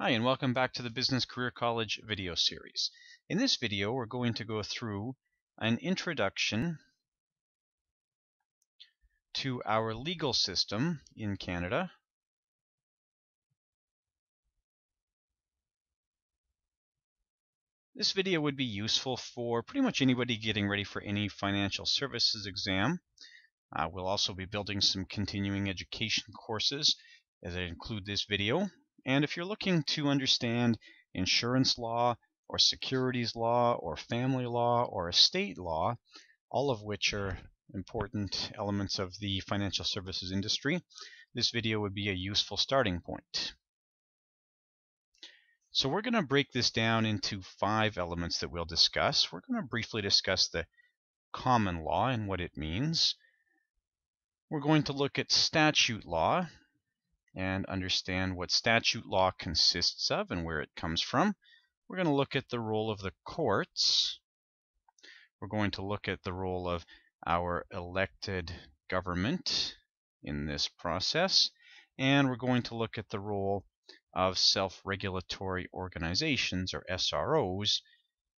Hi and welcome back to the Business Career College video series. In this video we're going to go through an introduction to our legal system in Canada. This video would be useful for pretty much anybody getting ready for any financial services exam. Uh, we'll also be building some continuing education courses as I include this video and if you're looking to understand insurance law or securities law or family law or estate law, all of which are important elements of the financial services industry, this video would be a useful starting point. So we're going to break this down into five elements that we'll discuss. We're going to briefly discuss the common law and what it means. We're going to look at statute law and understand what statute law consists of and where it comes from. We're going to look at the role of the courts. We're going to look at the role of our elected government in this process. And we're going to look at the role of self-regulatory organizations, or SROs.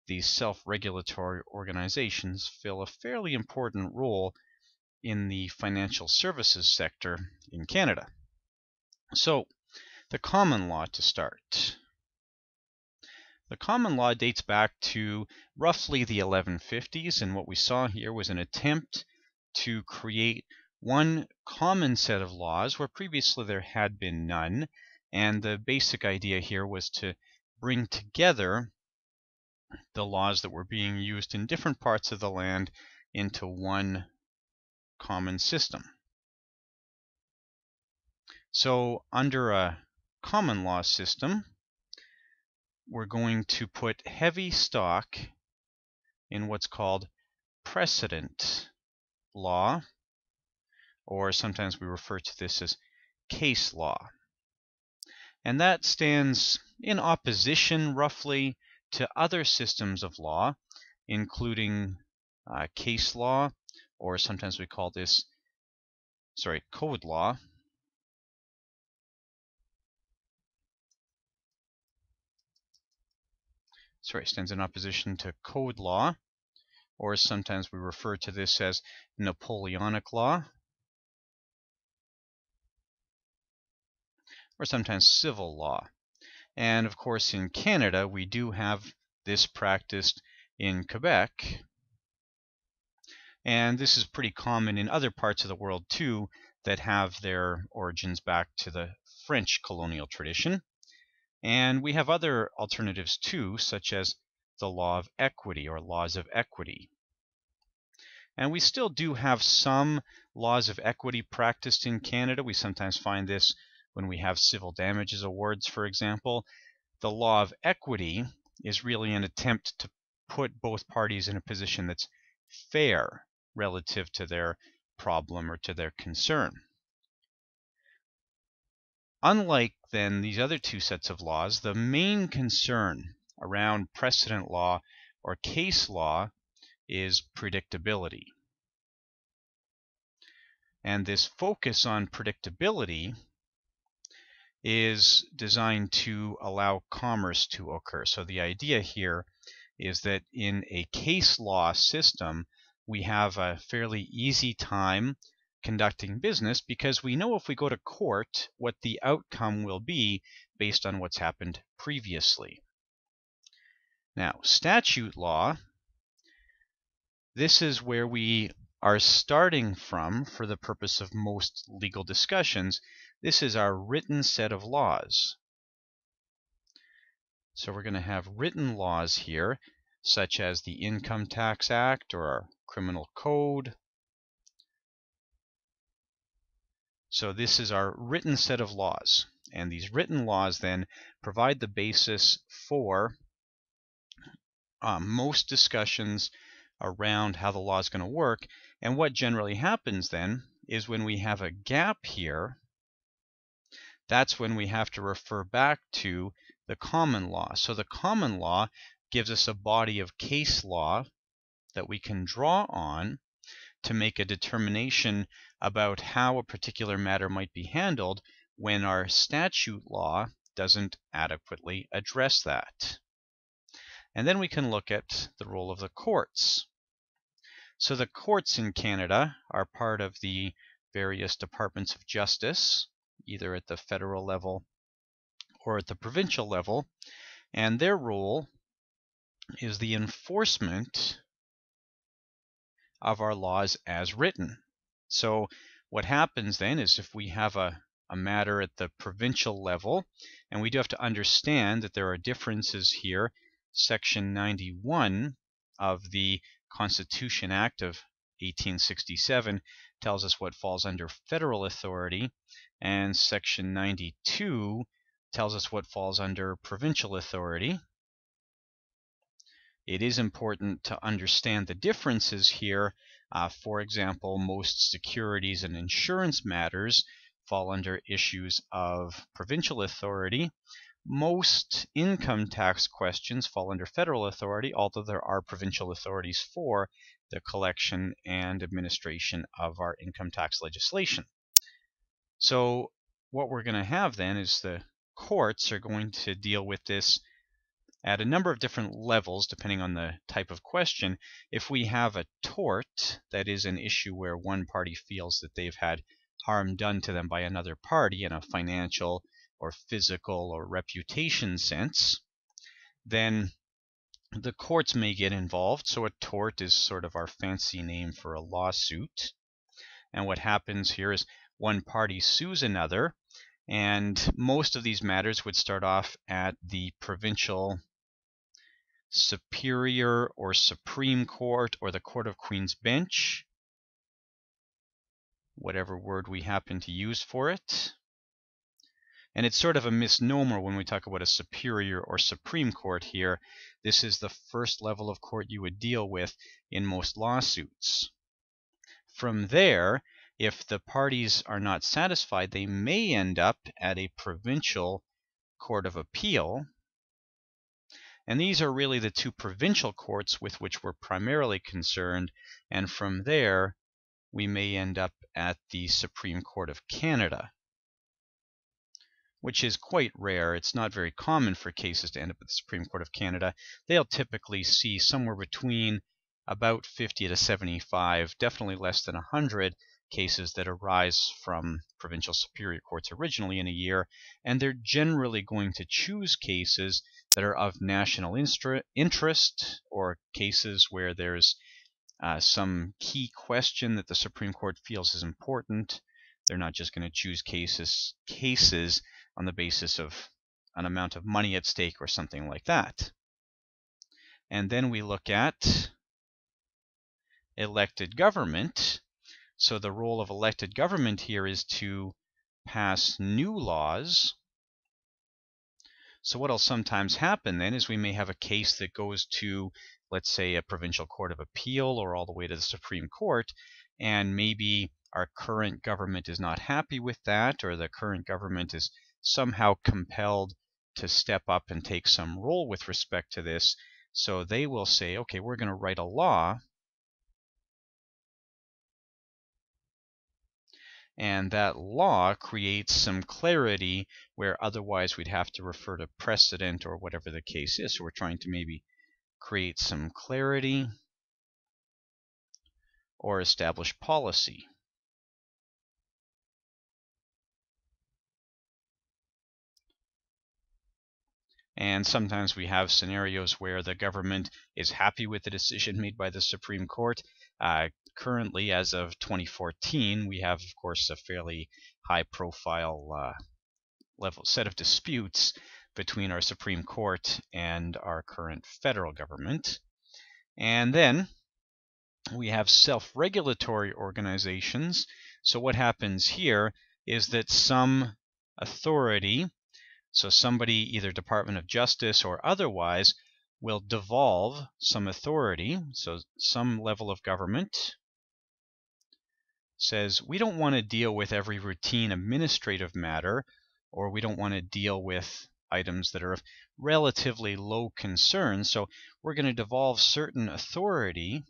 These self-regulatory organizations fill a fairly important role in the financial services sector in Canada. So, the common law to start. The common law dates back to roughly the 1150s, and what we saw here was an attempt to create one common set of laws where previously there had been none. And the basic idea here was to bring together the laws that were being used in different parts of the land into one common system. So under a common law system, we're going to put heavy stock in what's called precedent law, or sometimes we refer to this as case law. And that stands in opposition, roughly, to other systems of law, including uh, case law, or sometimes we call this, sorry, code law, sorry, stands in opposition to code law, or sometimes we refer to this as Napoleonic law, or sometimes civil law. And of course, in Canada, we do have this practiced in Quebec. And this is pretty common in other parts of the world too that have their origins back to the French colonial tradition. And we have other alternatives too, such as the law of equity or laws of equity. And we still do have some laws of equity practiced in Canada. We sometimes find this when we have civil damages awards, for example. The law of equity is really an attempt to put both parties in a position that's fair relative to their problem or to their concern. Unlike then these other two sets of laws, the main concern around precedent law or case law is predictability. And this focus on predictability is designed to allow commerce to occur. So the idea here is that in a case law system, we have a fairly easy time conducting business because we know if we go to court what the outcome will be based on what's happened previously. Now, statute law, this is where we are starting from for the purpose of most legal discussions. This is our written set of laws. So we're going to have written laws here, such as the Income Tax Act or our Criminal Code, So this is our written set of laws. And these written laws then provide the basis for um, most discussions around how the law is going to work. And what generally happens then is when we have a gap here, that's when we have to refer back to the common law. So the common law gives us a body of case law that we can draw on to make a determination about how a particular matter might be handled when our statute law doesn't adequately address that. And then we can look at the role of the courts. So the courts in Canada are part of the various departments of justice, either at the federal level or at the provincial level, and their role is the enforcement of our laws as written. So what happens then is if we have a, a matter at the provincial level, and we do have to understand that there are differences here, section 91 of the Constitution Act of 1867 tells us what falls under federal authority, and section 92 tells us what falls under provincial authority. It is important to understand the differences here. Uh, for example, most securities and insurance matters fall under issues of provincial authority, most income tax questions fall under federal authority, although there are provincial authorities for the collection and administration of our income tax legislation. So what we're going to have then is the courts are going to deal with this at a number of different levels depending on the type of question. If we have a tort, that is an issue where one party feels that they've had harm done to them by another party in a financial or physical or reputation sense, then the courts may get involved. So a tort is sort of our fancy name for a lawsuit. And what happens here is one party sues another, and most of these matters would start off at the provincial superior or supreme court or the court of queen's bench whatever word we happen to use for it and it's sort of a misnomer when we talk about a superior or supreme court here. This is the first level of court you would deal with in most lawsuits. From there, if the parties are not satisfied, they may end up at a provincial court of appeal. And these are really the two provincial courts with which we're primarily concerned. And from there, we may end up at the Supreme Court of Canada which is quite rare. It's not very common for cases to end up at the Supreme Court of Canada. They'll typically see somewhere between about 50 to 75, definitely less than 100 cases that arise from provincial superior courts originally in a year, and they're generally going to choose cases that are of national interest or cases where there's uh, some key question that the Supreme Court feels is important. They're not just going to choose cases cases on the basis of an amount of money at stake or something like that. And then we look at elected government. So the role of elected government here is to pass new laws. So what'll sometimes happen then is we may have a case that goes to, let's say, a provincial court of appeal or all the way to the Supreme Court, and maybe our current government is not happy with that, or the current government is somehow compelled to step up and take some role with respect to this. So they will say, okay, we're going to write a law and that law creates some clarity where otherwise we'd have to refer to precedent or whatever the case is. So we're trying to maybe create some clarity or establish policy. And sometimes we have scenarios where the government is happy with the decision made by the Supreme Court. Uh, currently, as of 2014, we have, of course, a fairly high profile uh, level set of disputes between our Supreme Court and our current federal government. And then we have self-regulatory organizations. So what happens here is that some authority so somebody, either Department of Justice or otherwise, will devolve some authority, so some level of government says we don't want to deal with every routine administrative matter or we don't want to deal with items that are of relatively low concern. So we're going to devolve certain authority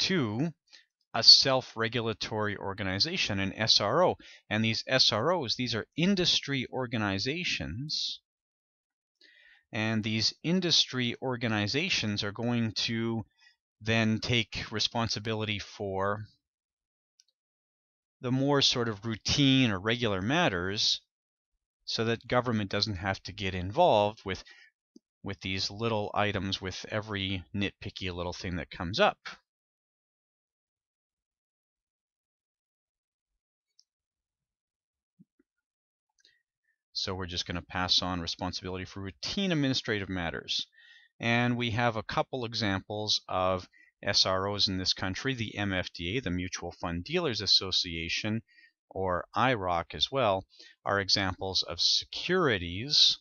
to a self-regulatory organization, an SRO. And these SROs, these are industry organizations. And these industry organizations are going to then take responsibility for the more sort of routine or regular matters so that government doesn't have to get involved with with these little items with every nitpicky little thing that comes up. So we're just going to pass on responsibility for routine administrative matters. And we have a couple examples of SROs in this country, the MFDA, the Mutual Fund Dealers Association, or IIROC as well, are examples of securities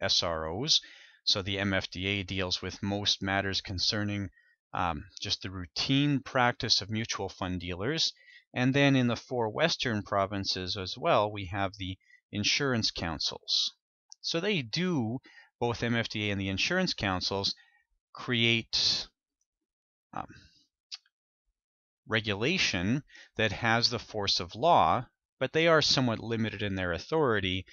SROs. So the MFDA deals with most matters concerning um, just the routine practice of mutual fund dealers. And then in the four western provinces as well, we have the insurance councils. So they do, both MFDA and the insurance councils, create um, regulation that has the force of law, but they are somewhat limited in their authority.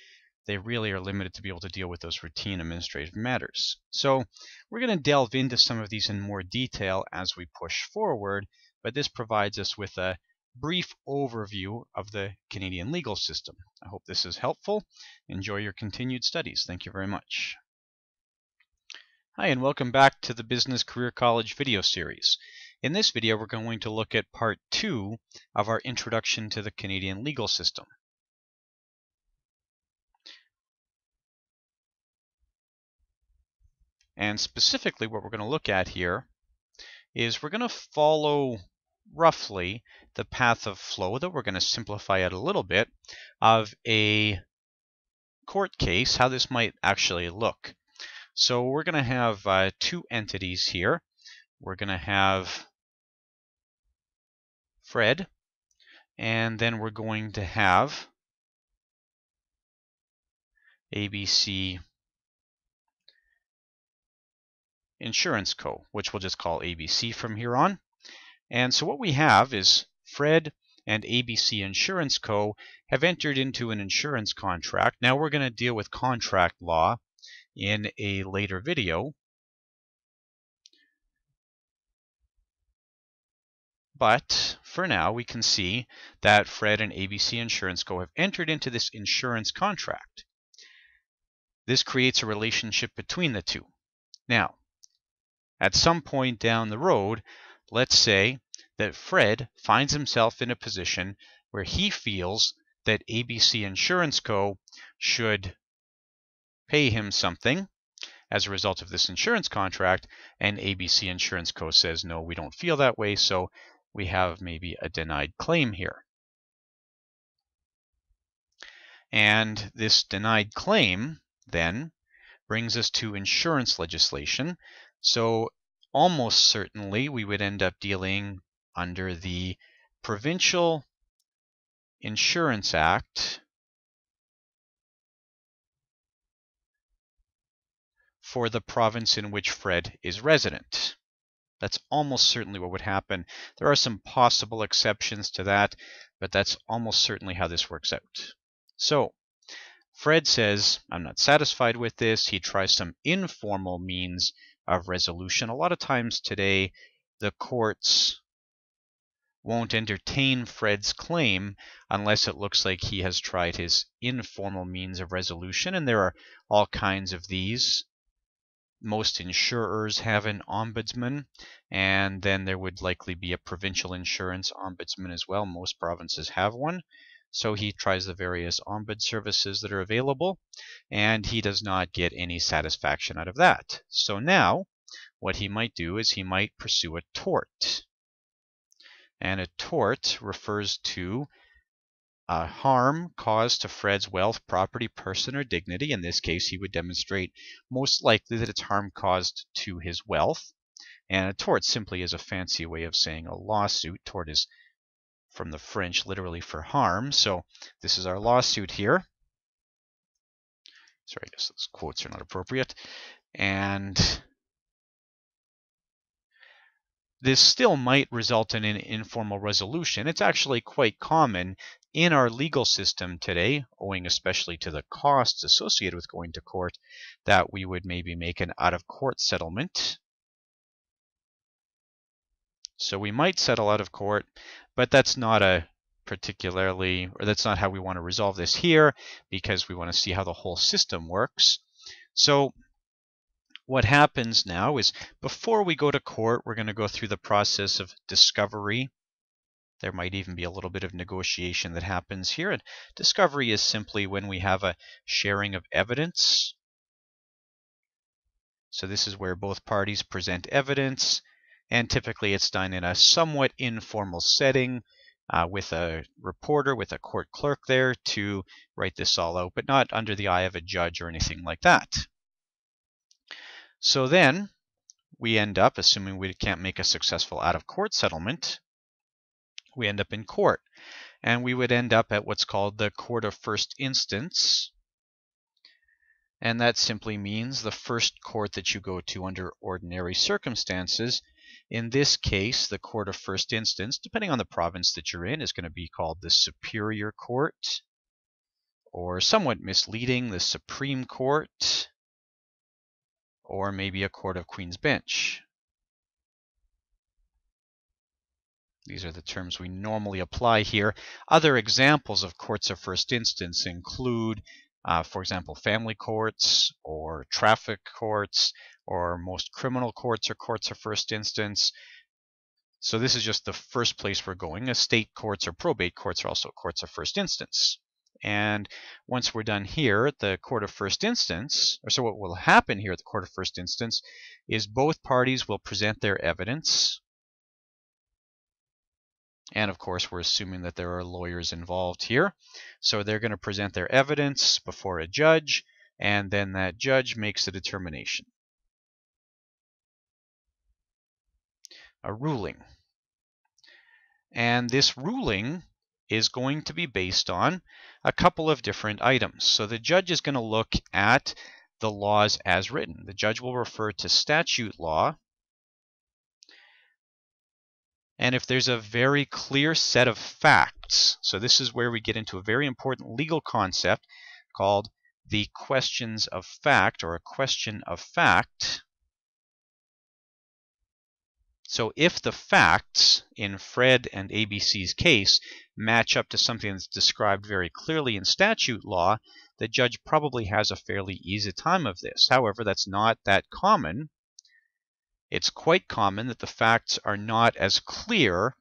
They really are limited to be able to deal with those routine administrative matters. So we're going to delve into some of these in more detail as we push forward, but this provides us with a brief overview of the Canadian legal system. I hope this is helpful. Enjoy your continued studies. Thank you very much. Hi and welcome back to the Business Career College video series. In this video we're going to look at part two of our introduction to the Canadian legal system. And specifically what we're going to look at here is we're going to follow roughly the path of flow that we're going to simplify it a little bit of a court case, how this might actually look. So we're going to have uh, two entities here. We're going to have Fred, and then we're going to have ABC Insurance Co., which we'll just call ABC from here on. And so what we have is Fred and ABC Insurance Co. have entered into an insurance contract. Now we're going to deal with contract law in a later video. But for now, we can see that Fred and ABC Insurance Co. have entered into this insurance contract. This creates a relationship between the two. Now, at some point down the road, let's say that Fred finds himself in a position where he feels that ABC Insurance Co. should pay him something as a result of this insurance contract, and ABC Insurance Co. says, no, we don't feel that way, so we have maybe a denied claim here. And this denied claim then brings us to insurance legislation. So almost certainly we would end up dealing under the Provincial Insurance Act for the province in which Fred is resident. That's almost certainly what would happen. There are some possible exceptions to that, but that's almost certainly how this works out. So, Fred says, I'm not satisfied with this. He tries some informal means of resolution. A lot of times today, the courts won't entertain Fred's claim unless it looks like he has tried his informal means of resolution, and there are all kinds of these most insurers have an ombudsman, and then there would likely be a provincial insurance ombudsman as well. Most provinces have one. So he tries the various ombud services that are available, and he does not get any satisfaction out of that. So now, what he might do is he might pursue a tort. And a tort refers to a harm caused to Fred's wealth, property, person, or dignity. In this case, he would demonstrate most likely that it's harm caused to his wealth. And a tort simply is a fancy way of saying a lawsuit. Tort is from the French literally for harm. So this is our lawsuit here. Sorry, I guess those quotes are not appropriate. And this still might result in an informal resolution. It's actually quite common in our legal system today, owing especially to the costs associated with going to court, that we would maybe make an out-of-court settlement. So we might settle out of court, but that's not a particularly, or that's not how we want to resolve this here, because we want to see how the whole system works. So what happens now is before we go to court, we're going to go through the process of discovery. There might even be a little bit of negotiation that happens here. And discovery is simply when we have a sharing of evidence. So this is where both parties present evidence, and typically it's done in a somewhat informal setting uh, with a reporter, with a court clerk there to write this all out, but not under the eye of a judge or anything like that. So then we end up, assuming we can't make a successful out-of-court settlement, we end up in court. And we would end up at what's called the court of first instance. And that simply means the first court that you go to under ordinary circumstances. In this case, the court of first instance, depending on the province that you're in, is going to be called the Superior Court, or somewhat misleading, the Supreme Court, or maybe a Court of Queen's Bench. These are the terms we normally apply here. Other examples of courts of first instance include, uh, for example, family courts or traffic courts, or most criminal courts are courts of first instance. So this is just the first place we're going. Estate courts or probate courts are also courts of first instance. And once we're done here at the court of first instance, or so what will happen here at the court of first instance is both parties will present their evidence. And of course, we're assuming that there are lawyers involved here. So they're going to present their evidence before a judge, and then that judge makes a determination. A ruling. And this ruling is going to be based on a couple of different items. So the judge is going to look at the laws as written. The judge will refer to statute law. And if there's a very clear set of facts, so this is where we get into a very important legal concept called the questions of fact or a question of fact. So if the facts in Fred and ABC's case match up to something that's described very clearly in statute law, the judge probably has a fairly easy time of this. However, that's not that common. It's quite common that the facts are not as clear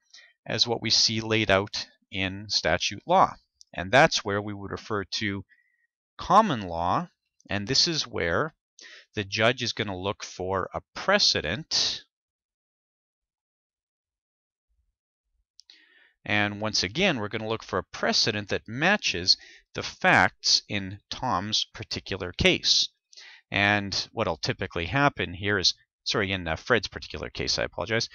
as what we see laid out in statute law. And that's where we would refer to common law, and this is where the judge is going to look for a precedent And once again, we're going to look for a precedent that matches the facts in Tom's particular case. And what'll typically happen here is, sorry, in uh, Fred's particular case, I apologize.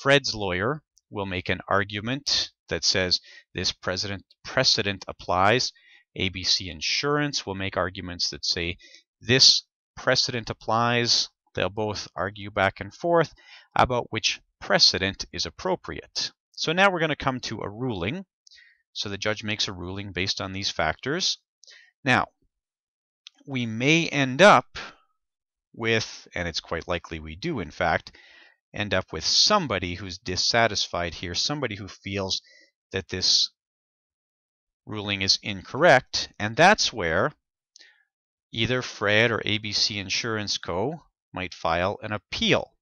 Fred's lawyer will make an argument that says this precedent, precedent applies. ABC Insurance will make arguments that say this precedent applies. They'll both argue back and forth about which precedent is appropriate. So now we're going to come to a ruling. So the judge makes a ruling based on these factors. Now, we may end up with, and it's quite likely we do in fact, end up with somebody who's dissatisfied here, somebody who feels that this ruling is incorrect, and that's where either Fred or ABC Insurance Co. might file an appeal.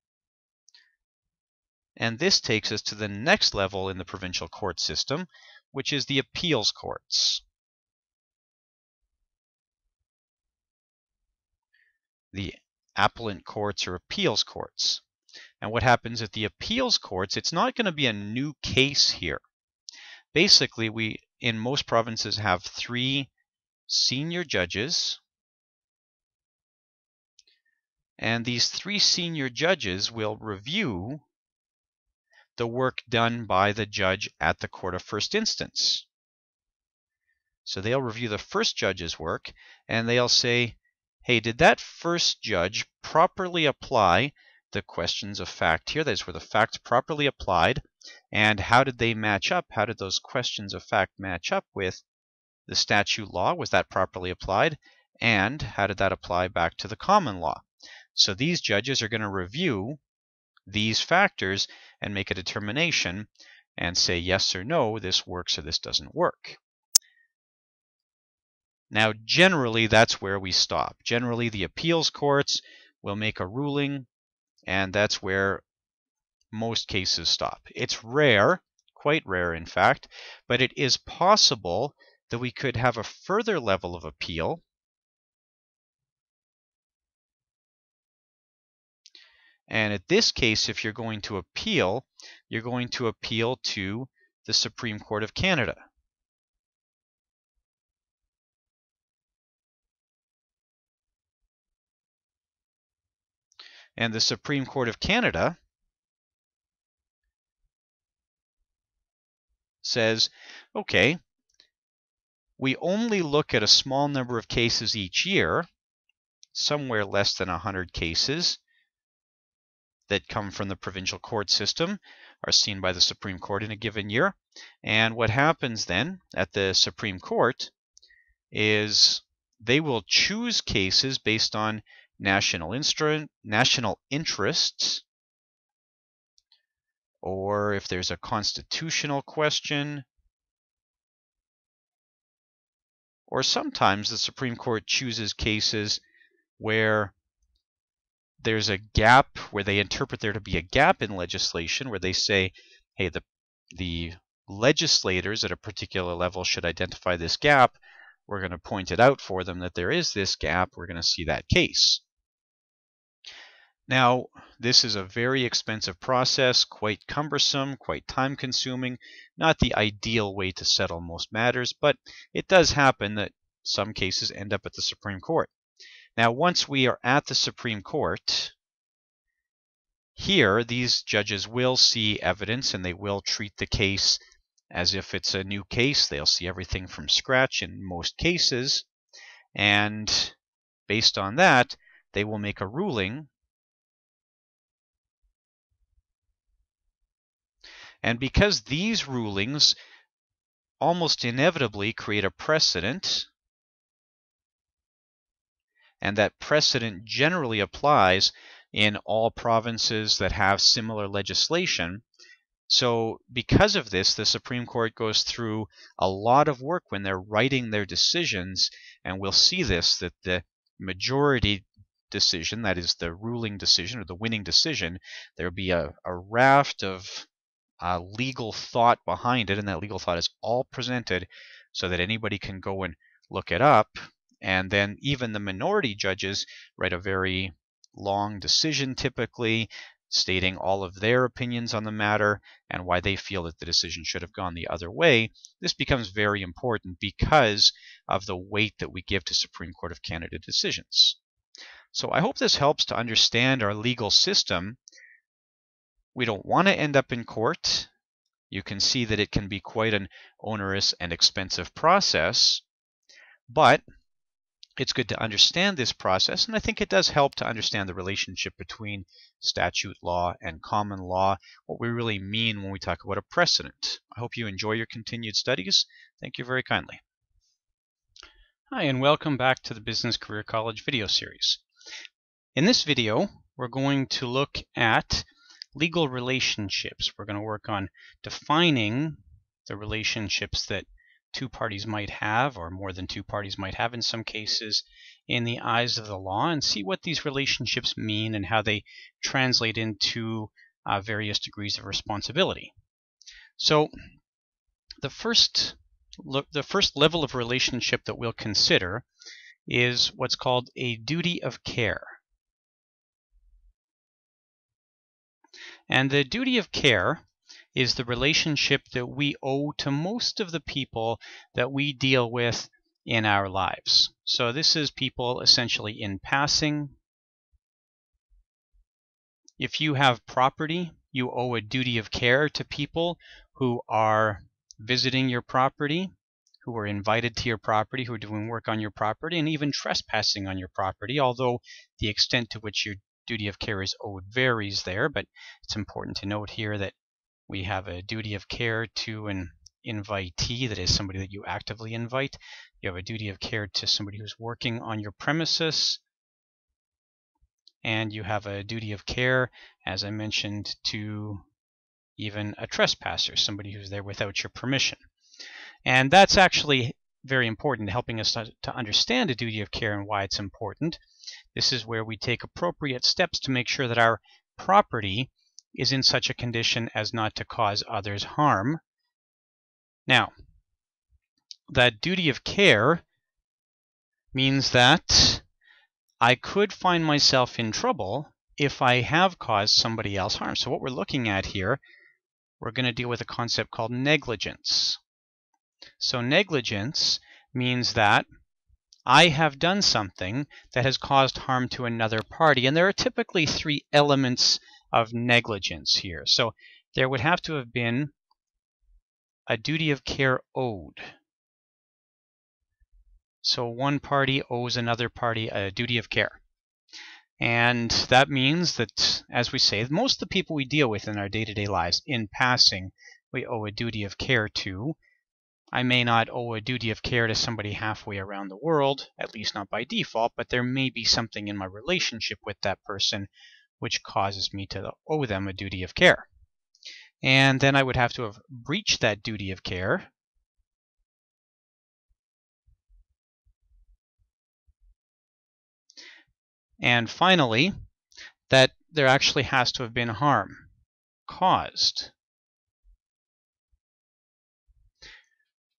And this takes us to the next level in the provincial court system, which is the appeals courts. The appellant courts or appeals courts. And what happens at the appeals courts, it's not going to be a new case here. Basically, we in most provinces have three senior judges. And these three senior judges will review the work done by the judge at the court of first instance. So they'll review the first judge's work and they'll say, hey, did that first judge properly apply the questions of fact here. Were the facts properly applied? And how did they match up? How did those questions of fact match up with the statute law? Was that properly applied? And how did that apply back to the common law? So these judges are going to review these factors and make a determination and say yes or no, this works or this doesn't work. Now, generally, that's where we stop. Generally, the appeals courts will make a ruling, and that's where most cases stop. It's rare, quite rare in fact, but it is possible that we could have a further level of appeal And at this case, if you're going to appeal, you're going to appeal to the Supreme Court of Canada. And the Supreme Court of Canada says, okay, we only look at a small number of cases each year, somewhere less than 100 cases, that come from the provincial court system are seen by the Supreme Court in a given year. And what happens then at the Supreme Court is they will choose cases based on national, instru- national interests or if there's a constitutional question or sometimes the Supreme Court chooses cases where there's a gap where they interpret there to be a gap in legislation where they say, hey, the the legislators at a particular level should identify this gap. We're going to point it out for them that there is this gap. We're going to see that case. Now, this is a very expensive process, quite cumbersome, quite time consuming, not the ideal way to settle most matters, but it does happen that some cases end up at the Supreme Court. Now, once we are at the Supreme Court, here these judges will see evidence and they will treat the case as if it's a new case. They'll see everything from scratch in most cases. And based on that, they will make a ruling. And because these rulings almost inevitably create a precedent, and that precedent generally applies in all provinces that have similar legislation. So, because of this, the Supreme Court goes through a lot of work when they're writing their decisions, and we'll see this that the majority decision, that is the ruling decision or the winning decision, there'll be a, a raft of uh, legal thought behind it, and that legal thought is all presented so that anybody can go and look it up and then even the minority judges write a very long decision typically stating all of their opinions on the matter and why they feel that the decision should have gone the other way. This becomes very important because of the weight that we give to Supreme Court of Canada decisions. So I hope this helps to understand our legal system. We don't want to end up in court. You can see that it can be quite an onerous and expensive process, but it's good to understand this process, and I think it does help to understand the relationship between statute law and common law, what we really mean when we talk about a precedent. I hope you enjoy your continued studies. Thank you very kindly. Hi, and welcome back to the Business Career College video series. In this video, we're going to look at legal relationships. We're going to work on defining the relationships that two parties might have, or more than two parties might have in some cases, in the eyes of the law, and see what these relationships mean and how they translate into uh, various degrees of responsibility. So, the first the first level of relationship that we'll consider is what's called a duty of care. And the duty of care is the relationship that we owe to most of the people that we deal with in our lives. So this is people essentially in passing. If you have property, you owe a duty of care to people who are visiting your property, who are invited to your property, who are doing work on your property, and even trespassing on your property, although the extent to which you're duty of care is owed varies there, but it's important to note here that we have a duty of care to an invitee, that is somebody that you actively invite. You have a duty of care to somebody who's working on your premises. And you have a duty of care, as I mentioned, to even a trespasser, somebody who's there without your permission. And that's actually very important, helping us to, to understand a duty of care and why it's important. This is where we take appropriate steps to make sure that our property is in such a condition as not to cause others harm. Now, that duty of care means that I could find myself in trouble if I have caused somebody else harm. So what we're looking at here, we're going to deal with a concept called negligence. So negligence means that I have done something that has caused harm to another party. And there are typically three elements of negligence here. So there would have to have been a duty of care owed. So one party owes another party a duty of care. And that means that, as we say, most of the people we deal with in our day-to-day -day lives, in passing, we owe a duty of care to. I may not owe a duty of care to somebody halfway around the world, at least not by default, but there may be something in my relationship with that person which causes me to owe them a duty of care. And then I would have to have breached that duty of care. And finally, that there actually has to have been harm caused.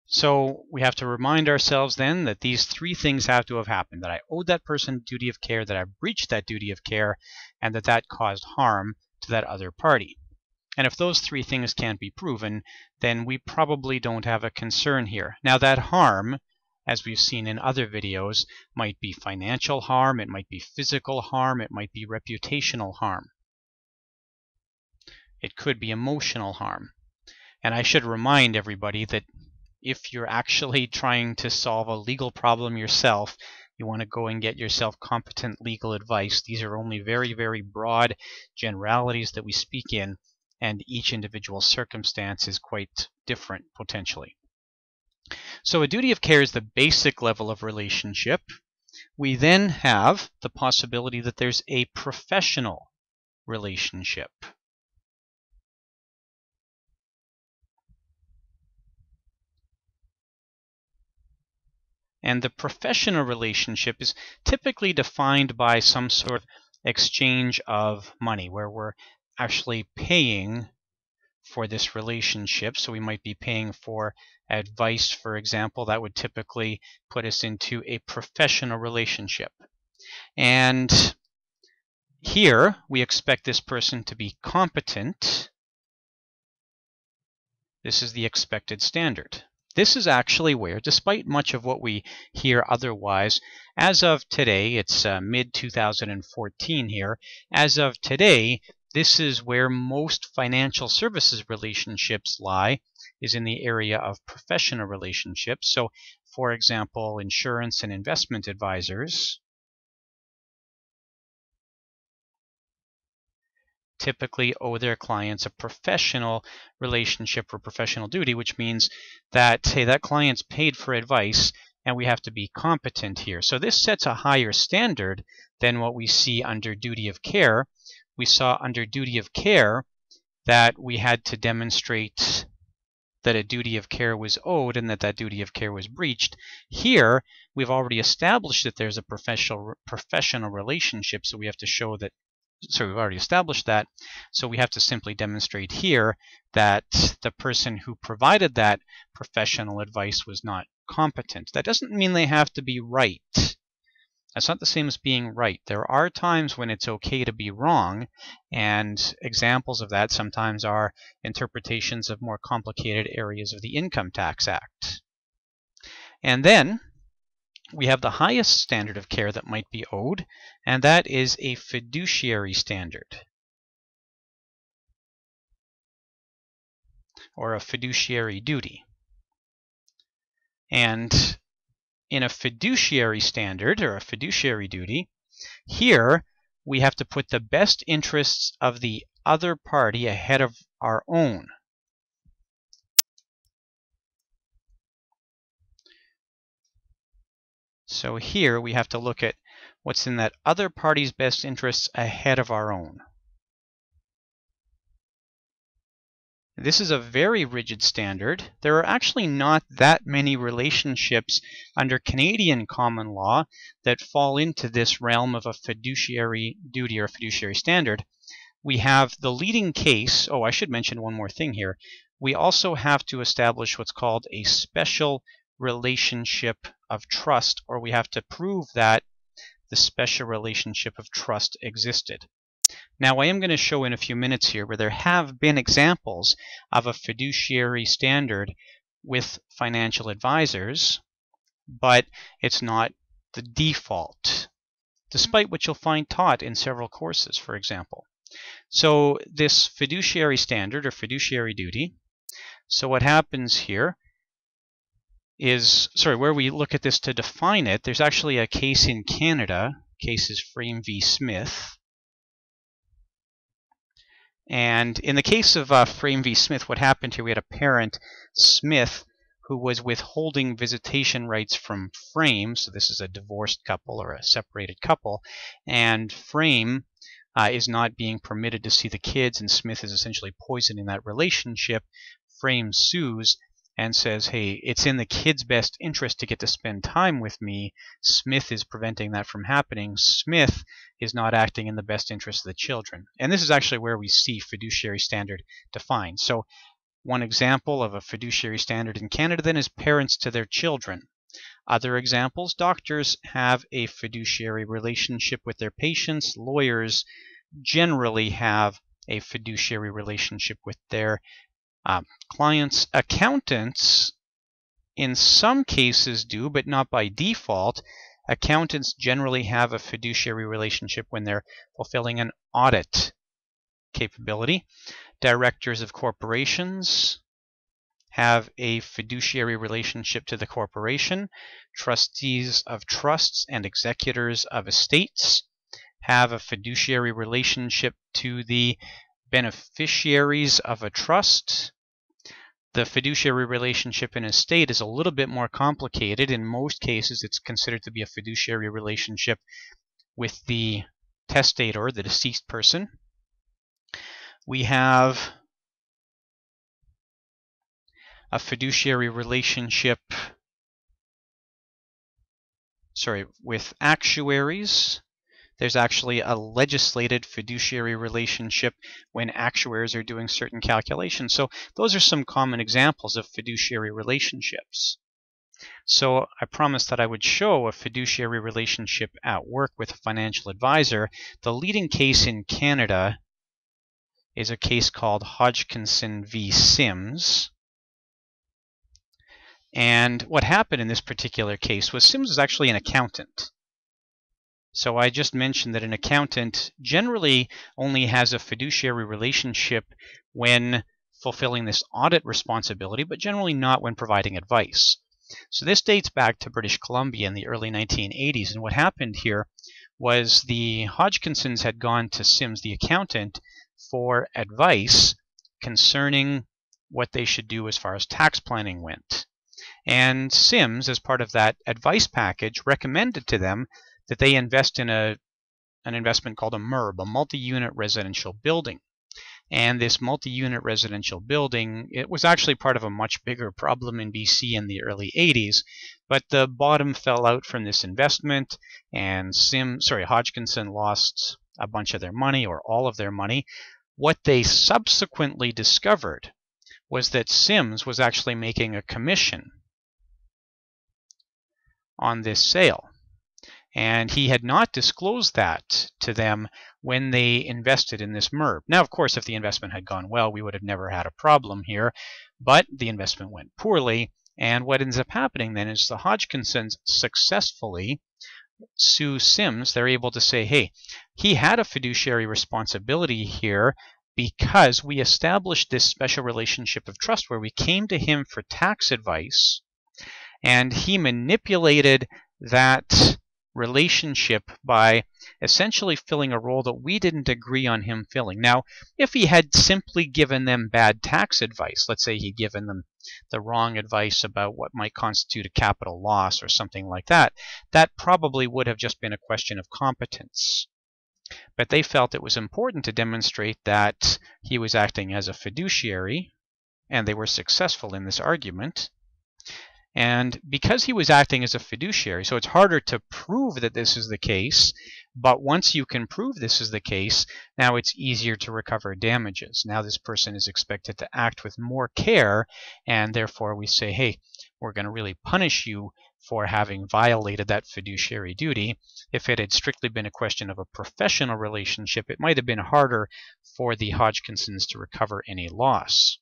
So we have to remind ourselves then that these three things have to have happened, that I owed that person duty of care, that I breached that duty of care, and that that caused harm to that other party. And if those three things can't be proven, then we probably don't have a concern here. Now that harm, as we've seen in other videos, might be financial harm, it might be physical harm, it might be reputational harm. It could be emotional harm. And I should remind everybody that if you're actually trying to solve a legal problem yourself, you want to go and get yourself competent legal advice. These are only very, very broad generalities that we speak in, and each individual circumstance is quite different potentially. So a duty of care is the basic level of relationship. We then have the possibility that there's a professional relationship. And the professional relationship is typically defined by some sort of exchange of money where we're actually paying for this relationship. So we might be paying for advice, for example. That would typically put us into a professional relationship. And here we expect this person to be competent. This is the expected standard. This is actually where, despite much of what we hear otherwise, as of today, it's uh, mid 2014 here, as of today, this is where most financial services relationships lie, is in the area of professional relationships. So, for example, insurance and investment advisors typically owe their clients a professional relationship or professional duty, which means that, hey, that client's paid for advice and we have to be competent here. So this sets a higher standard than what we see under duty of care. We saw under duty of care that we had to demonstrate that a duty of care was owed and that that duty of care was breached. Here, we've already established that there's a professional professional relationship, so we have to show that so we've already established that. So we have to simply demonstrate here that the person who provided that professional advice was not competent. That doesn't mean they have to be right. That's not the same as being right. There are times when it's okay to be wrong, and examples of that sometimes are interpretations of more complicated areas of the Income Tax Act. And then we have the highest standard of care that might be owed, and that is a fiduciary standard. Or a fiduciary duty. And in a fiduciary standard, or a fiduciary duty, here we have to put the best interests of the other party ahead of our own. So here we have to look at what's in that other party's best interests ahead of our own. This is a very rigid standard. There are actually not that many relationships under Canadian common law that fall into this realm of a fiduciary duty or fiduciary standard. We have the leading case. Oh, I should mention one more thing here. We also have to establish what's called a special relationship of trust, or we have to prove that the special relationship of trust existed. Now, I am going to show in a few minutes here where there have been examples of a fiduciary standard with financial advisors, but it's not the default, despite what you'll find taught in several courses, for example. So this fiduciary standard or fiduciary duty, so what happens here is, sorry, where we look at this to define it, there's actually a case in Canada, case is Frame v. Smith, and in the case of uh, Frame v. Smith, what happened here, we had a parent, Smith, who was withholding visitation rights from Frame. So this is a divorced couple or a separated couple. And Frame uh, is not being permitted to see the kids, and Smith is essentially poisoning that relationship. Frame sues and says, hey, it's in the kid's best interest to get to spend time with me. Smith is preventing that from happening. Smith is not acting in the best interest of the children. And this is actually where we see fiduciary standard defined. So one example of a fiduciary standard in Canada then is parents to their children. Other examples, doctors have a fiduciary relationship with their patients. Lawyers generally have a fiduciary relationship with their uh, clients, accountants, in some cases do, but not by default. Accountants generally have a fiduciary relationship when they're fulfilling an audit capability. Directors of corporations have a fiduciary relationship to the corporation. Trustees of trusts and executors of estates have a fiduciary relationship to the beneficiaries of a trust the fiduciary relationship in a state is a little bit more complicated. In most cases, it's considered to be a fiduciary relationship with the testator, the deceased person. We have a fiduciary relationship sorry, with actuaries. There's actually a legislated fiduciary relationship when actuaries are doing certain calculations. So those are some common examples of fiduciary relationships. So I promised that I would show a fiduciary relationship at work with a financial advisor. The leading case in Canada is a case called Hodgkinson v. Simms. And what happened in this particular case was Simms was actually an accountant. So I just mentioned that an accountant generally only has a fiduciary relationship when fulfilling this audit responsibility, but generally not when providing advice. So this dates back to British Columbia in the early 1980s, and what happened here was the Hodgkinsons had gone to Simms, the accountant, for advice concerning what they should do as far as tax planning went. And Simms, as part of that advice package, recommended to them that they invest in a an investment called a MURB, a multi-unit residential building. And this multi-unit residential building, it was actually part of a much bigger problem in BC in the early 80s, but the bottom fell out from this investment and Sim, sorry, Hodgkinson lost a bunch of their money or all of their money. What they subsequently discovered was that Simms was actually making a commission on this sale. And he had not disclosed that to them when they invested in this MURB. Now, of course, if the investment had gone well, we would have never had a problem here, but the investment went poorly. And what ends up happening then is the Hodgkinsons successfully sue Simms. They're able to say, hey, he had a fiduciary responsibility here because we established this special relationship of trust where we came to him for tax advice and he manipulated that relationship by essentially filling a role that we didn't agree on him filling. Now, if he had simply given them bad tax advice, let's say he'd given them the wrong advice about what might constitute a capital loss or something like that, that probably would have just been a question of competence. But they felt it was important to demonstrate that he was acting as a fiduciary, and they were successful in this argument. And because he was acting as a fiduciary, so it's harder to prove that this is the case, but once you can prove this is the case, now it's easier to recover damages. Now this person is expected to act with more care, and therefore we say, hey, we're going to really punish you for having violated that fiduciary duty. If it had strictly been a question of a professional relationship, it might have been harder for the Hodgkinsons to recover any loss.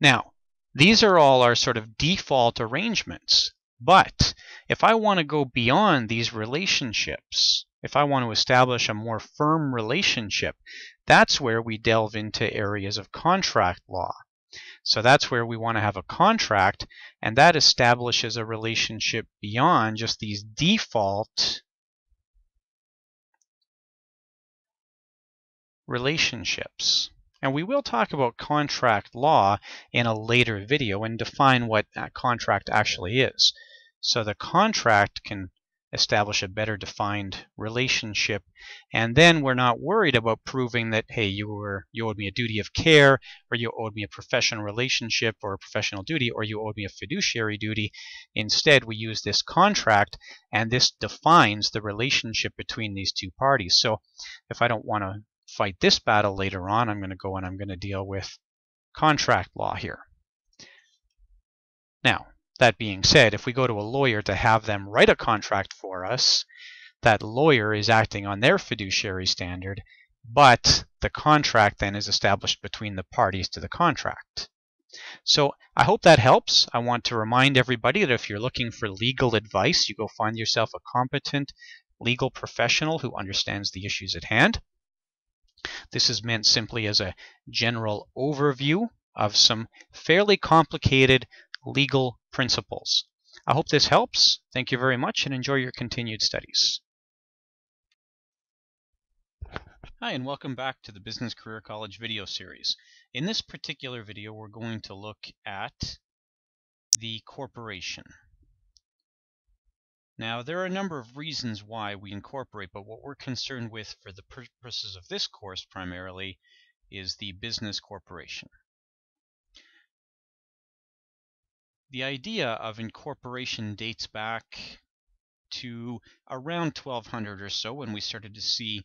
Now, these are all our sort of default arrangements. But if I want to go beyond these relationships, if I want to establish a more firm relationship, that's where we delve into areas of contract law. So that's where we want to have a contract, and that establishes a relationship beyond just these default relationships. And we will talk about contract law in a later video and define what that contract actually is. So the contract can establish a better defined relationship and then we're not worried about proving that hey you were you owed me a duty of care or you owed me a professional relationship or a professional duty or you owed me a fiduciary duty instead we use this contract and this defines the relationship between these two parties so if I don't want to fight this battle later on, I'm going to go and I'm going to deal with contract law here. Now, that being said, if we go to a lawyer to have them write a contract for us, that lawyer is acting on their fiduciary standard, but the contract then is established between the parties to the contract. So I hope that helps. I want to remind everybody that if you're looking for legal advice, you go find yourself a competent legal professional who understands the issues at hand. This is meant simply as a general overview of some fairly complicated legal principles. I hope this helps. Thank you very much and enjoy your continued studies. Hi and welcome back to the Business Career College video series. In this particular video we're going to look at the corporation. Now, there are a number of reasons why we incorporate, but what we're concerned with for the purposes of this course primarily is the business corporation. The idea of incorporation dates back to around 1200 or so when we started to see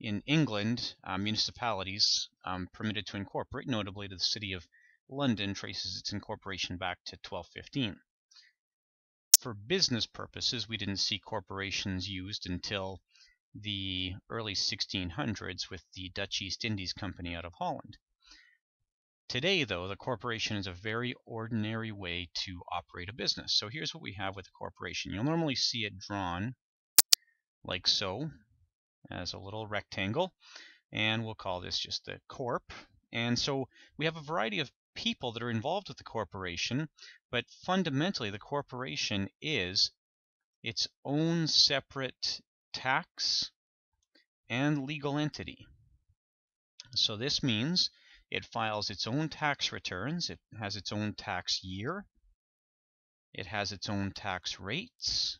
in England uh, municipalities um, permitted to incorporate, notably the city of London traces its incorporation back to 1215 for business purposes, we didn't see corporations used until the early 1600s with the Dutch East Indies Company out of Holland. Today, though, the corporation is a very ordinary way to operate a business. So here's what we have with a corporation. You'll normally see it drawn like so, as a little rectangle, and we'll call this just the corp. And so we have a variety of people that are involved with the corporation, but fundamentally the corporation is its own separate tax and legal entity. So this means it files its own tax returns, it has its own tax year, it has its own tax rates.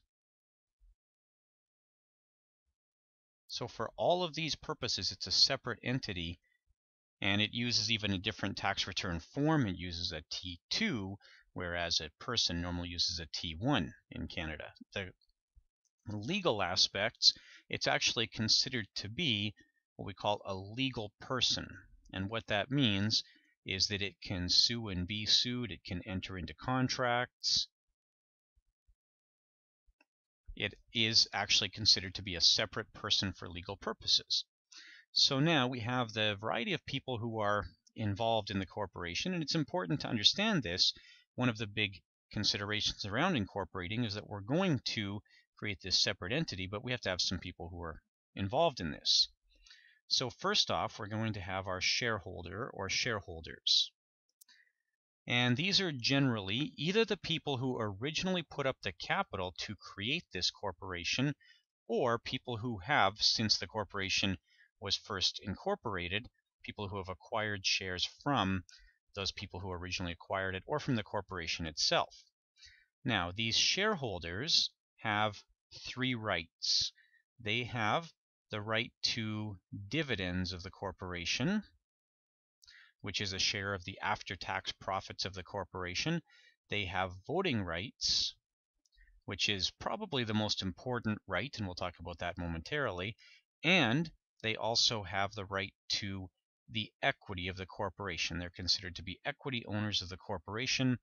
So for all of these purposes, it's a separate entity and it uses even a different tax return form. It uses a T2, whereas a person normally uses a T1 in Canada. The legal aspects, it's actually considered to be what we call a legal person. And what that means is that it can sue and be sued, it can enter into contracts. It is actually considered to be a separate person for legal purposes. So now we have the variety of people who are involved in the corporation, and it's important to understand this. One of the big considerations around incorporating is that we're going to create this separate entity, but we have to have some people who are involved in this. So first off, we're going to have our shareholder or shareholders. And these are generally either the people who originally put up the capital to create this corporation or people who have, since the corporation was first hmm. incorporated, people who have acquired shares from those people who originally acquired it or from the corporation itself. Now, these shareholders have three rights. They have the right to dividends of the corporation, which is a share of the after-tax profits of the corporation. They have voting rights, which is probably the most important right, and we'll talk about that momentarily. And they also have the right to the equity of the corporation. They're considered to be equity owners of the corporation.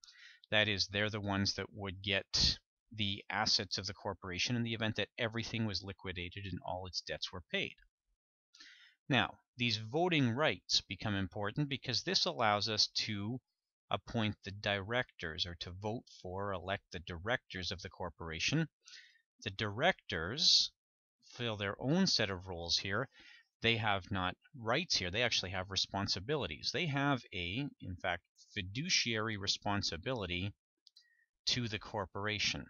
That is, they're the ones that would get the assets of the corporation in the event that everything was liquidated and all its debts were paid. Now, these voting rights become important because this allows us to appoint the directors or to vote for, elect the directors of the corporation. The directors fill their own set of roles here. They have not rights here, they actually have responsibilities. They have a, in fact, fiduciary responsibility to the corporation.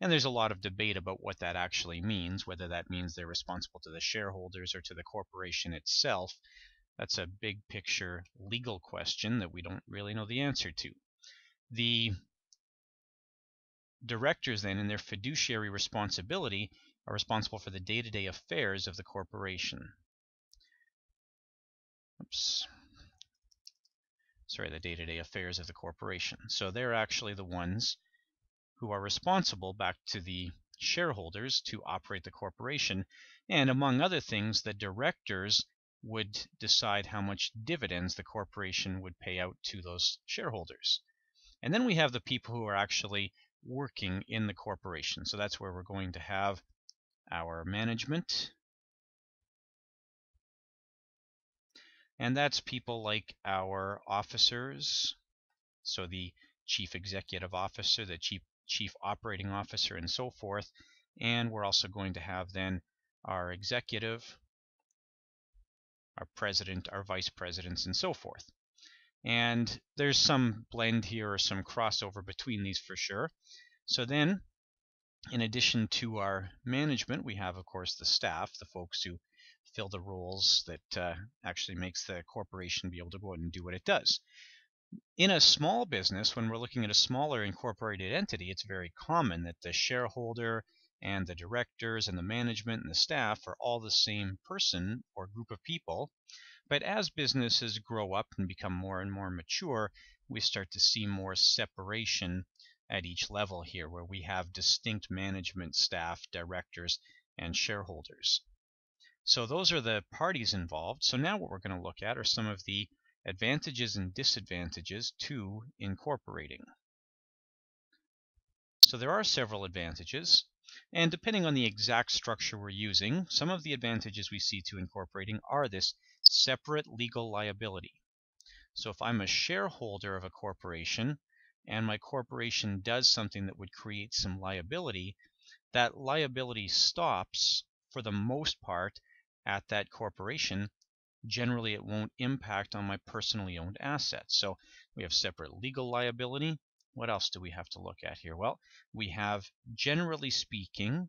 And there's a lot of debate about what that actually means, whether that means they're responsible to the shareholders or to the corporation itself. That's a big picture legal question that we don't really know the answer to. The directors then in their fiduciary responsibility are responsible for the day-to-day -day affairs of the corporation. Oops. Sorry, the day-to-day -day affairs of the corporation. So they're actually the ones who are responsible back to the shareholders to operate the corporation. And among other things, the directors would decide how much dividends the corporation would pay out to those shareholders. And then we have the people who are actually working in the corporation. So that's where we're going to have our management. And that's people like our officers, so the chief executive officer, the chief, chief operating officer, and so forth. And we're also going to have then our executive, our president, our vice presidents, and so forth. And there's some blend here or some crossover between these for sure. So then, in addition to our management, we have, of course, the staff, the folks who fill the roles that uh, actually makes the corporation be able to go out and do what it does. In a small business, when we're looking at a smaller incorporated entity, it's very common that the shareholder and the directors and the management and the staff are all the same person or group of people. But as businesses grow up and become more and more mature, we start to see more separation at each level here, where we have distinct management staff, directors, and shareholders. So those are the parties involved. So now what we're going to look at are some of the advantages and disadvantages to incorporating. So there are several advantages. And depending on the exact structure we're using, some of the advantages we see to incorporating are this separate legal liability. So if I'm a shareholder of a corporation and my corporation does something that would create some liability, that liability stops for the most part at that corporation. Generally, it won't impact on my personally owned assets. So we have separate legal liability, what else do we have to look at here? Well, we have, generally speaking,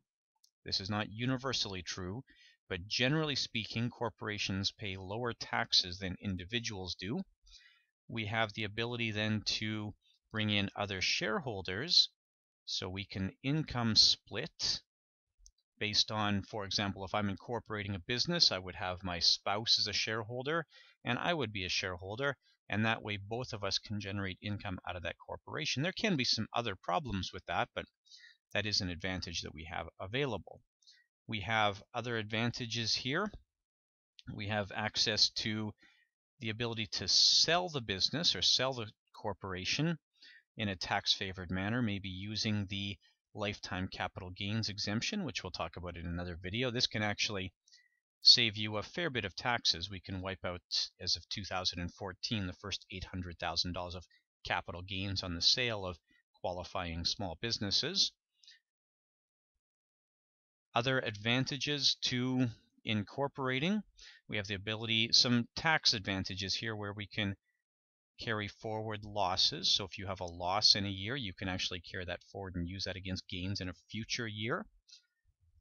this is not universally true, but generally speaking, corporations pay lower taxes than individuals do. We have the ability then to bring in other shareholders, so we can income split based on, for example, if I'm incorporating a business, I would have my spouse as a shareholder, and I would be a shareholder, and that way both of us can generate income out of that corporation. There can be some other problems with that, but that is an advantage that we have available. We have other advantages here. We have access to the ability to sell the business or sell the corporation in a tax favored manner, maybe using the lifetime capital gains exemption, which we'll talk about in another video. This can actually save you a fair bit of taxes. We can wipe out, as of 2014, the first $800,000 of capital gains on the sale of qualifying small businesses. Other advantages to incorporating, we have the ability, some tax advantages here where we can carry forward losses. So if you have a loss in a year, you can actually carry that forward and use that against gains in a future year.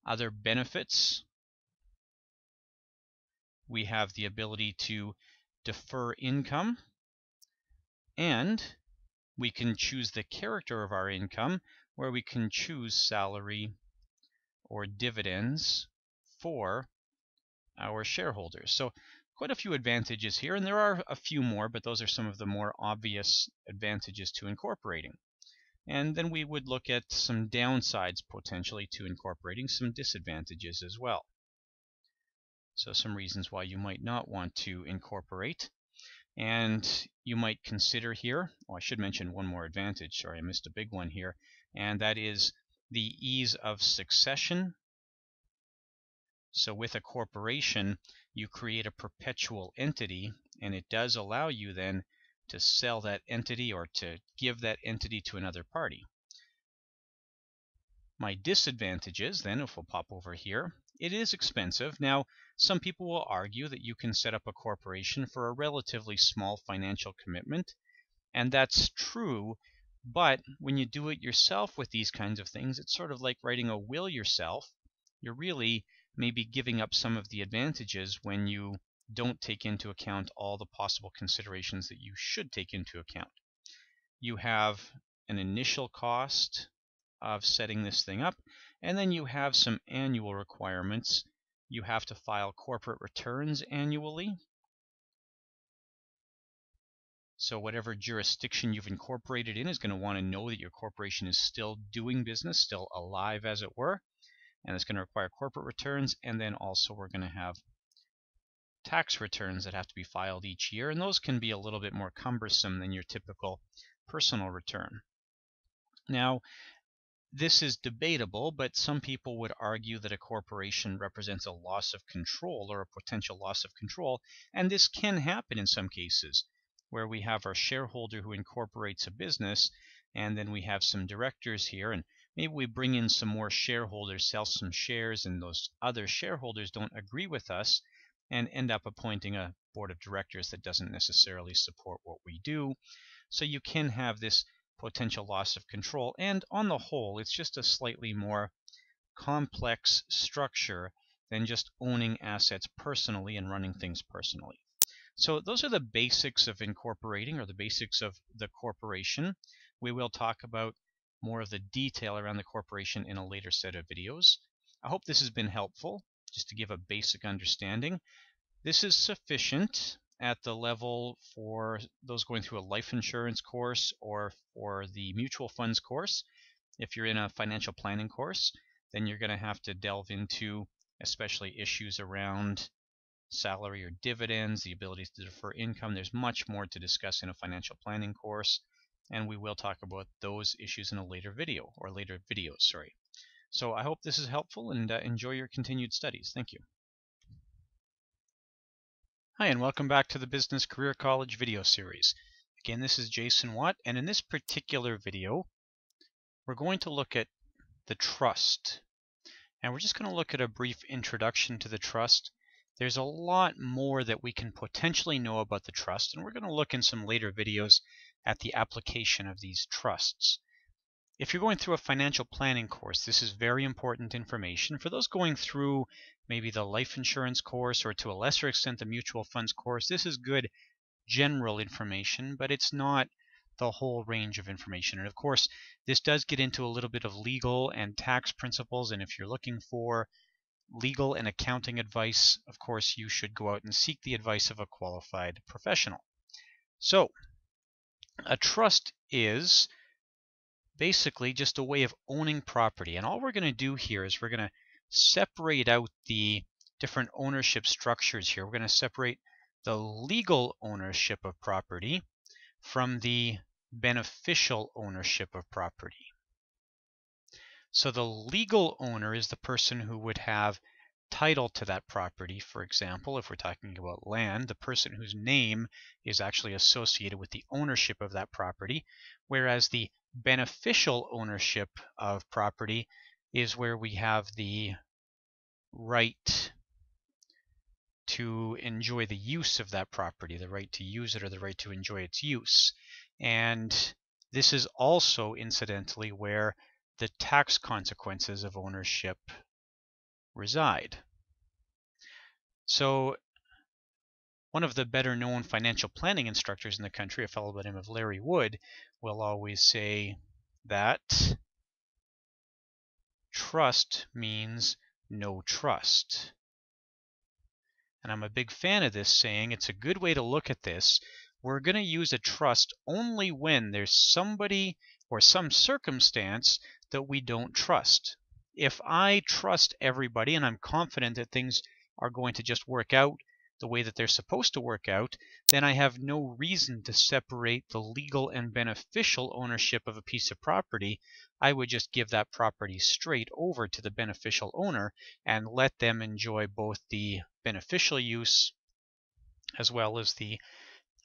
Other benefits, we have the ability to defer income and we can choose the character of our income where we can choose salary or dividends for our shareholders. So quite a few advantages here, and there are a few more, but those are some of the more obvious advantages to incorporating. And then we would look at some downsides potentially to incorporating, some disadvantages as well. So some reasons why you might not want to incorporate. And you might consider here, oh, I should mention one more advantage, sorry, I missed a big one here, and that is the ease of succession. So with a corporation, you create a perpetual entity, and it does allow you then to sell that entity or to give that entity to another party. My disadvantages, then, if we'll pop over here, it is expensive. Now, some people will argue that you can set up a corporation for a relatively small financial commitment, and that's true, but when you do it yourself with these kinds of things, it's sort of like writing a will yourself. You're really maybe giving up some of the advantages when you don't take into account all the possible considerations that you should take into account. You have an initial cost of setting this thing up, and then you have some annual requirements. You have to file corporate returns annually. So whatever jurisdiction you've incorporated in is going to want to know that your corporation is still doing business, still alive as it were. And it's going to require corporate returns, and then also we're going to have tax returns that have to be filed each year, and those can be a little bit more cumbersome than your typical personal return. Now, this is debatable, but some people would argue that a corporation represents a loss of control or a potential loss of control, and this can happen in some cases where we have our shareholder who incorporates a business and then we have some directors here and maybe we bring in some more shareholders, sell some shares, and those other shareholders don't agree with us and end up appointing a board of directors that doesn't necessarily support what we do. So you can have this potential loss of control. And on the whole, it's just a slightly more complex structure than just owning assets personally and running things personally. So those are the basics of incorporating or the basics of the corporation. We will talk about more of the detail around the corporation in a later set of videos. I hope this has been helpful just to give a basic understanding. This is sufficient at the level for those going through a life insurance course or for the mutual funds course. If you're in a financial planning course, then you're going to have to delve into especially issues around salary or dividends, the ability to defer income. There's much more to discuss in a financial planning course, and we will talk about those issues in a later video or later videos, sorry. So I hope this is helpful and uh, enjoy your continued studies. Thank you. Hi, and welcome back to the Business Career College video series. Again, this is Jason Watt, and in this particular video, we're going to look at the trust. And we're just going to look at a brief introduction to the trust. There's a lot more that we can potentially know about the trust, and we're going to look in some later videos at the application of these trusts. If you're going through a financial planning course, this is very important information. For those going through maybe the life insurance course or to a lesser extent the mutual funds course, this is good general information, but it's not the whole range of information. And of course, this does get into a little bit of legal and tax principles, and if you're looking for legal and accounting advice, of course, you should go out and seek the advice of a qualified professional. So, a trust is basically just a way of owning property. And all we're going to do here is we're going to separate out the different ownership structures here. We're going to separate the legal ownership of property from the beneficial ownership of property. So the legal owner is the person who would have title to that property. For example, if we're talking about land, the person whose name is actually associated with the ownership of that property, whereas the beneficial ownership of property is where we have the right to enjoy the use of that property, the right to use it or the right to enjoy its use. And this is also, incidentally, where the tax consequences of ownership reside. So one of the better known financial planning instructors in the country, a fellow by the name of Larry Wood, will always say that trust means no trust. And I'm a big fan of this saying. It's a good way to look at this. We're going to use a trust only when there's somebody or some circumstance that we don't trust. If I trust everybody and I'm confident that things are going to just work out the way that they're supposed to work out, then I have no reason to separate the legal and beneficial ownership of a piece of property. I would just give that property straight over to the beneficial owner and let them enjoy both the beneficial use as well as the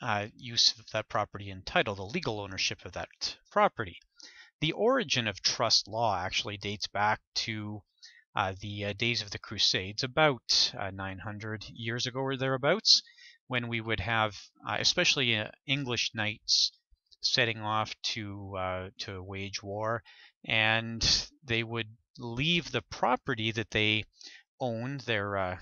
uh, use of that property in title, the legal ownership of that property. The origin of trust law actually dates back to uh, the uh, days of the Crusades, about uh, 900 years ago or thereabouts, when we would have, uh, especially uh, English knights, setting off to uh, to wage war, and they would leave the property that they owned, their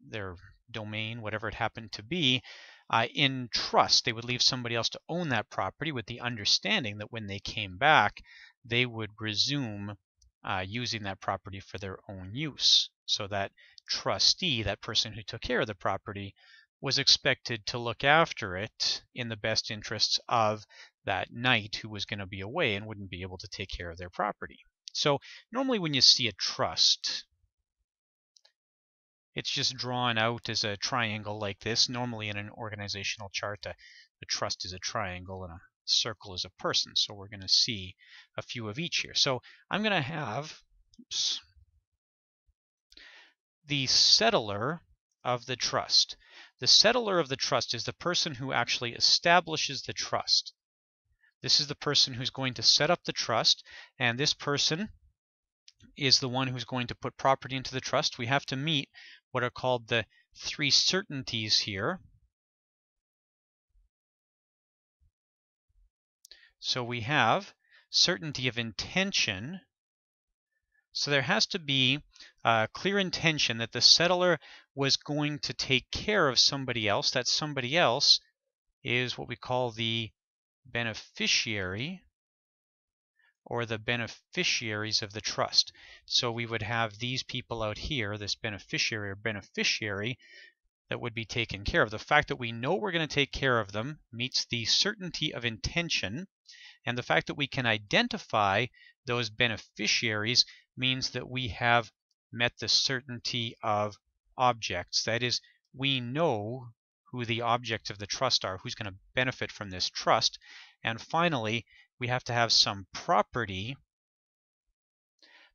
their domain, whatever it happened to be, uh, in trust. They would leave somebody else to own that property with the understanding that when they came back, they would resume uh, using that property for their own use. So that trustee, that person who took care of the property, was expected to look after it in the best interests of that knight who was going to be away and wouldn't be able to take care of their property. So normally when you see a trust, it's just drawn out as a triangle like this. Normally in an organizational chart, a, a trust is a triangle and a circle is a person. So we're going to see a few of each here. So I'm going to have oops, the settlor of the trust. The settlor of the trust is the person who actually establishes the trust. This is the person who's going to set up the trust, and this person is the one who's going to put property into the trust. We have to meet what are called the three certainties here. So we have certainty of intention. So there has to be a clear intention that the settlor was going to take care of somebody else. That somebody else is what we call the beneficiary or the beneficiaries of the trust. So we would have these people out here, this beneficiary or beneficiary, that would be taken care of. The fact that we know we're going to take care of them meets the certainty of intention and the fact that we can identify those beneficiaries means that we have met the certainty of objects. That is, we know who the objects of the trust are, who's going to benefit from this trust. And finally, we have to have some property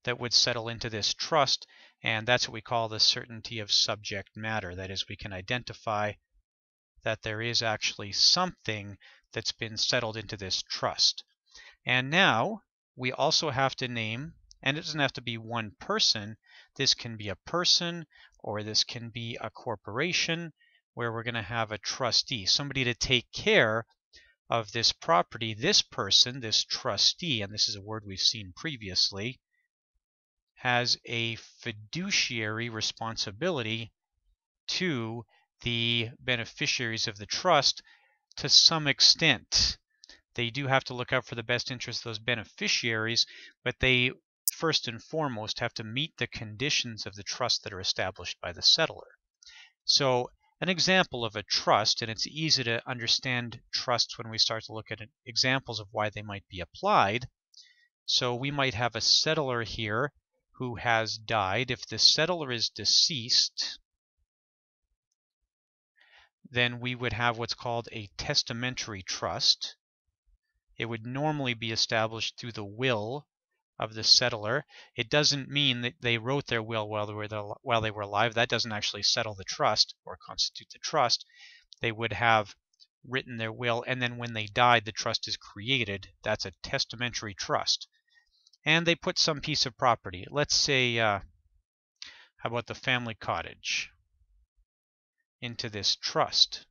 that would settle into this trust, and that's what we call the certainty of subject matter. That is, we can identify that there is actually something that's been settled into this trust. And now we also have to name, and it doesn't have to be one person, this can be a person or this can be a corporation where we're going to have a trustee, somebody to take care of this property. This person, this trustee, and this is a word we've seen previously, has a fiduciary responsibility to the beneficiaries of the trust to some extent. They do have to look out for the best interest of those beneficiaries, but they first and foremost have to meet the conditions of the trust that are established by the settlor. So an example of a trust, and it's easy to understand trusts when we start to look at examples of why they might be applied. So we might have a settlor here who has died. If the settlor is deceased, then we would have what's called a testamentary trust. It would normally be established through the will of the settlor. It doesn't mean that they wrote their will while they were while they were alive. That doesn't actually settle the trust or constitute the trust. They would have written their will, and then when they died, the trust is created. That's a testamentary trust. And they put some piece of property. Let's say, uh, how about the family cottage? into this trust.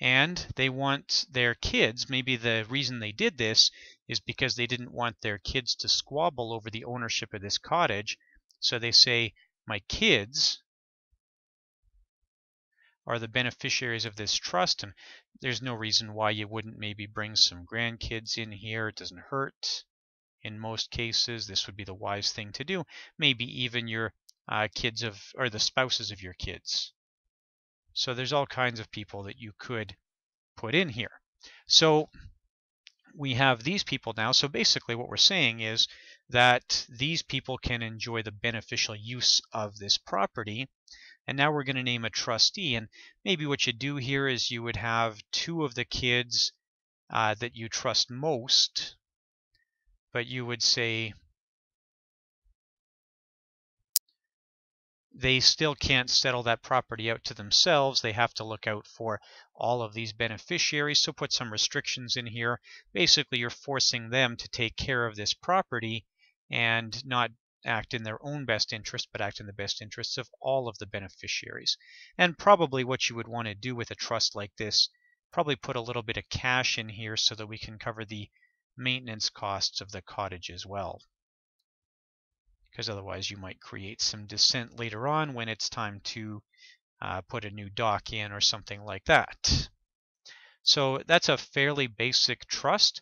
And they want their kids, maybe the reason they did this is because they didn't want their kids to squabble over the ownership of this cottage. So they say, my kids are the beneficiaries of this trust and there's no reason why you wouldn't maybe bring some grandkids in here. It doesn't hurt. In most cases, this would be the wise thing to do. Maybe even your uh, kids of, or the spouses of your kids. So there's all kinds of people that you could put in here. So we have these people now. So basically what we're saying is that these people can enjoy the beneficial use of this property. And now we're going to name a trustee. And maybe what you do here is you would have two of the kids uh, that you trust most, but you would say they still can't settle that property out to themselves. They have to look out for all of these beneficiaries. So put some restrictions in here. Basically, you're forcing them to take care of this property and not act in their own best interest, but act in the best interests of all of the beneficiaries. And probably what you would want to do with a trust like this, probably put a little bit of cash in here so that we can cover the maintenance costs of the cottage as well because otherwise you might create some dissent later on when it's time to uh, put a new dock in or something like that. So that's a fairly basic trust.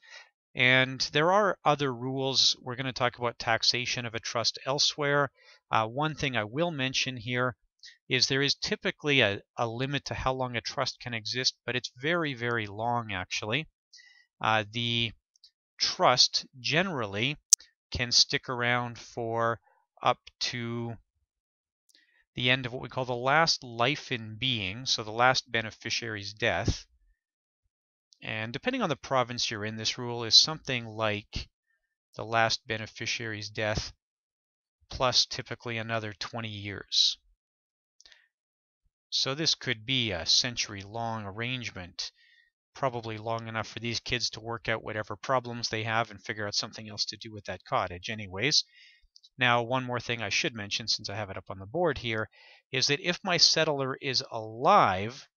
And there are other rules. We're going to talk about taxation of a trust elsewhere. Uh, one thing I will mention here is there is typically a, a, limit to how long a trust can exist, but it's very, very long actually. Uh, the trust generally can stick around for up to the end of what we call the last life in being, so the last beneficiary's death. And depending on the province you're in, this rule is something like the last beneficiary's death plus typically another 20 years. So this could be a century long arrangement, probably long enough for these kids to work out whatever problems they have and figure out something else to do with that cottage anyways. Now, one more thing I should mention since I have it up on the board here is that if my settlor is alive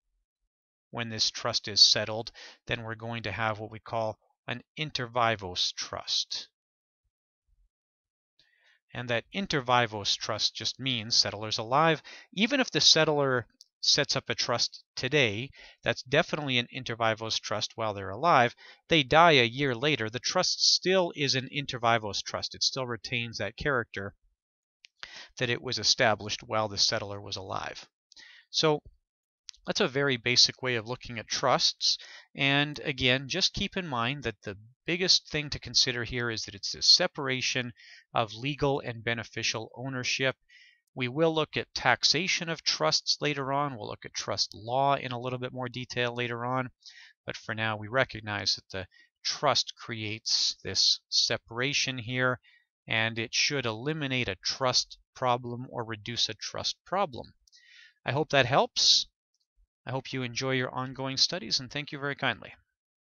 when this trust is settled, then we're going to have what we call an inter vivos trust. And that inter vivos trust just means settlers alive. Even if the settlor sets up a trust today, that's definitely an inter vivos trust while they're alive. They die a year later, the trust still is an inter vivos trust. It still retains that character that it was established while the settlor was alive. So that's a very basic way of looking at trusts. And again, just keep in mind that the biggest thing to consider here is that it's a separation of legal and beneficial ownership. We will look at taxation of trusts later on. We'll look at trust law in a little bit more detail later on. But for now, we recognize that the trust creates this separation here, and it should eliminate a trust problem or reduce a trust problem. I hope that helps. I hope you enjoy your ongoing studies, and thank you very kindly.